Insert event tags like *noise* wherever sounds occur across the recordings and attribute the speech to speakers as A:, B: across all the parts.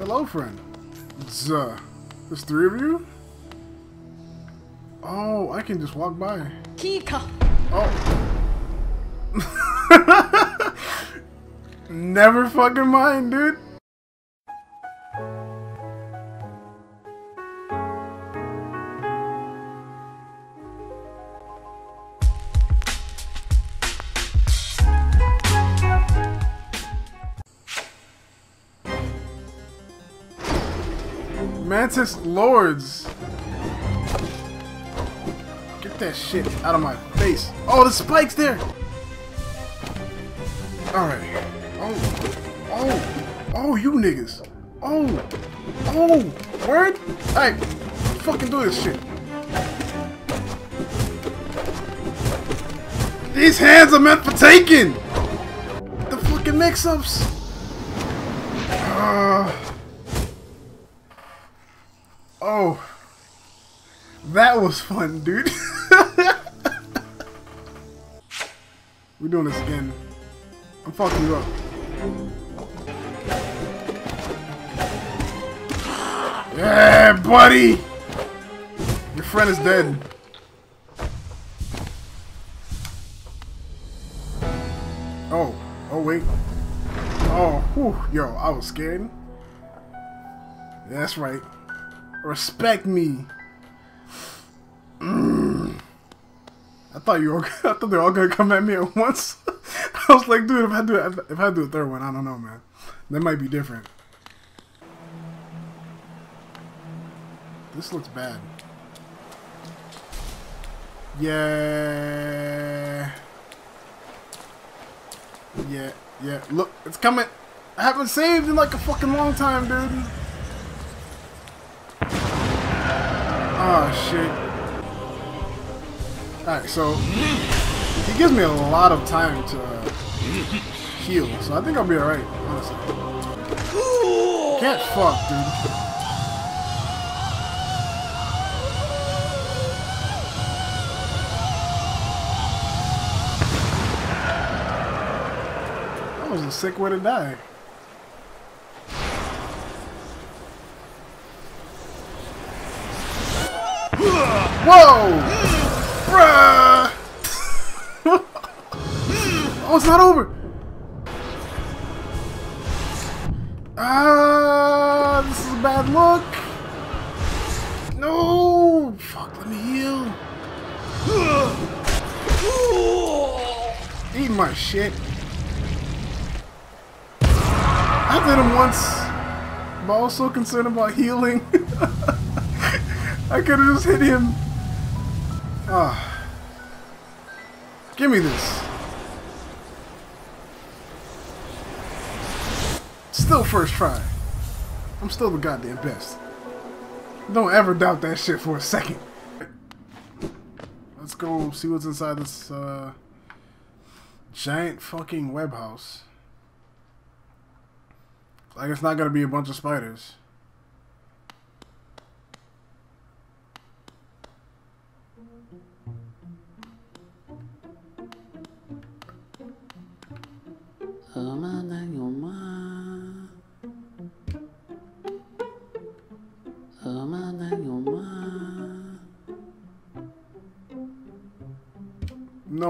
A: Hello, friend. Zuh. There's three of you? Oh, I can just walk by.
B: Kika.
A: Oh. *laughs* Never fucking mind, dude. Mantis Lords. Get that shit out of my face. Oh, the spike's there. Alright. Oh. Oh. Oh, you niggas. Oh. Oh. Word? Alright. Fucking do this shit. These hands are meant for taking. The fucking mix-ups. Uh, oh. That was fun, dude. *laughs* We're doing this again. I'm fucking you up. Yeah, buddy! Your friend is dead. Oh. Oh, wait. Oh, whew. Yo, I was scared. That's right. Respect me. Mm. I thought you were. *laughs* I thought they were all gonna come at me at once. *laughs* I was like, dude, if I do, if I do a third one, I don't know, man. That might be different. This looks bad. Yeah. Yeah, yeah. Look, it's coming. I haven't saved in like a fucking long time, dude. Oh shit. Alright, so he gives me a lot of time to uh, heal, so I think I'll be alright, honestly. Can't fuck, dude. That was a sick way to die. Whoa! Bruh! *laughs* oh, it's not over! Ah, this is a bad look! No! Fuck, let me heal! *sighs* Eat my shit. I did him once, but also concerned about healing. *laughs* I could have just hit him. Ah. Give me this. Still first try. I'm still the goddamn best. Don't ever doubt that shit for a second. Let's go see what's inside this uh, giant fucking web house. Like it's not gonna be a bunch of spiders.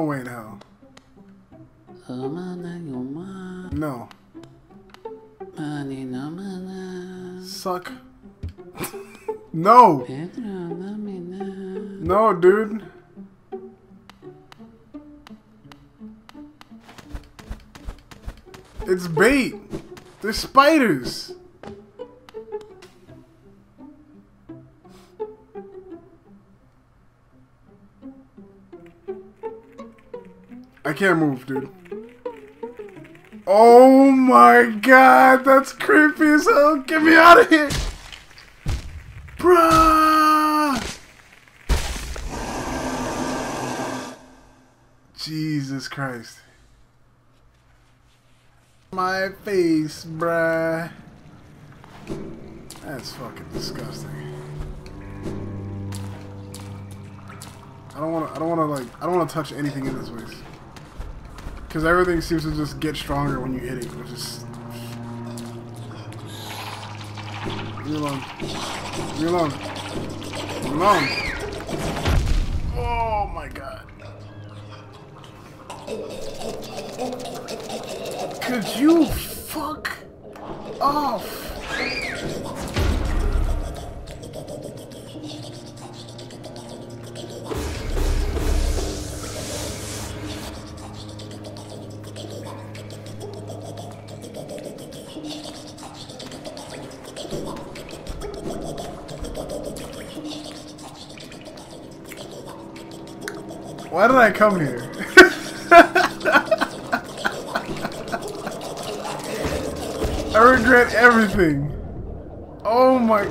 A: No way in hell. No. Suck. *laughs* no! No, dude. It's bait. There's spiders. I can't move, dude. Oh my god, that's creepy as hell. Get me out of here. Bruh. Jesus Christ. My face, bruh. That's fucking disgusting. I don't want to. I don't want to like. I don't want to touch anything in this place. Because everything seems to just get stronger when you hit it, which is me alone. Leave me alone. Leave me alone. Oh my god. Could you fuck off? Why did I come here? *laughs* I regret everything. Oh my.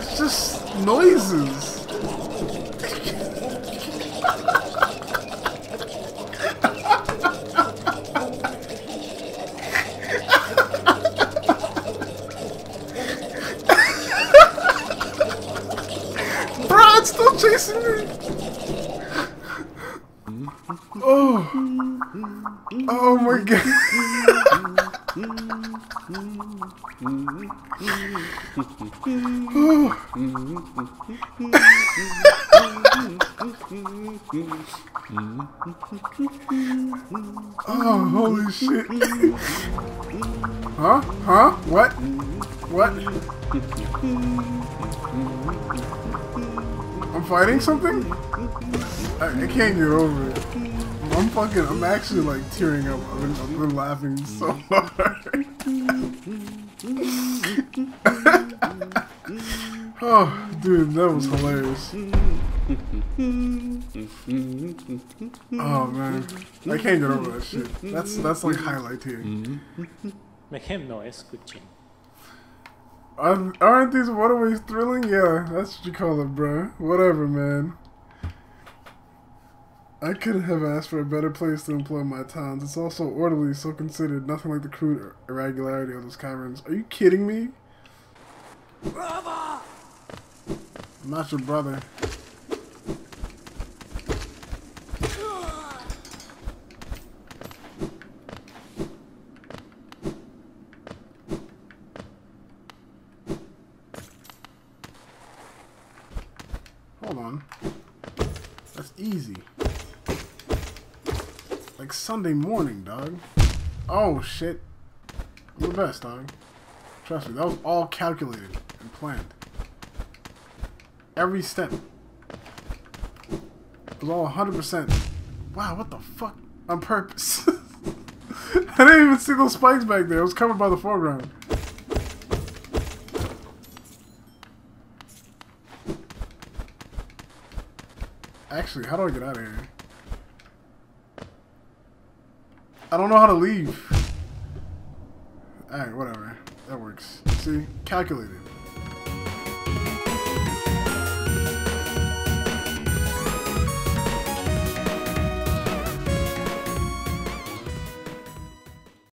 A: It's just noises. It's still chasing me. Oh. Oh my god. Oh, holy shit. Huh? Huh? What? What? Fighting something? I, I can't get over it. I'm fucking, I'm actually like tearing up. I've been, I've been laughing so hard. *laughs* oh, dude, that was hilarious. Oh man, I can't get over that shit. That's that's like highlight here.
B: Make him noise, kucing.
A: Aren't aren't these waterways thrilling? Yeah, that's what you call it, bro. Whatever, man. I couldn't have asked for a better place to employ my talents. It's also orderly, so considered. Nothing like the crude irregularity of those caverns. Are you kidding me? I'm not your brother. Hold on. That's easy. Like Sunday morning, dog. Oh, shit. I'm the best, dog. Trust me, that was all calculated and planned. Every step. It was all 100%. Wow, what the fuck? On purpose. *laughs* I didn't even see those spikes back there. It was covered by the foreground. Actually, how do I get out of here? I don't know how to leave. Alright, whatever. That works. See? Calculated.